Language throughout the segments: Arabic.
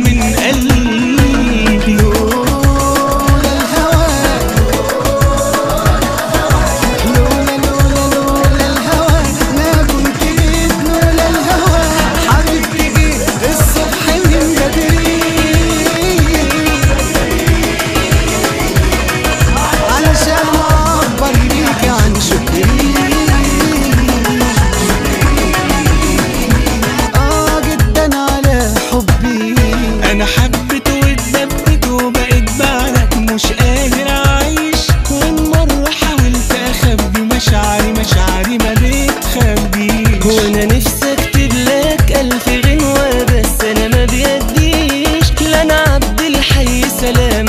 من قلبي ألف غنوة بس أنا ما بيديش. لا أنا عبد الحي سلام.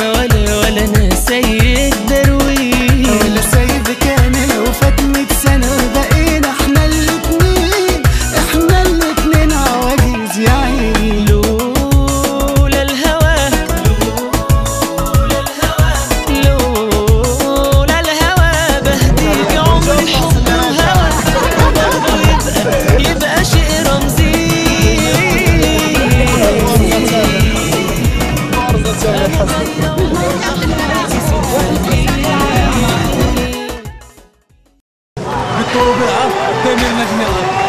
Obra Demir Naginelar.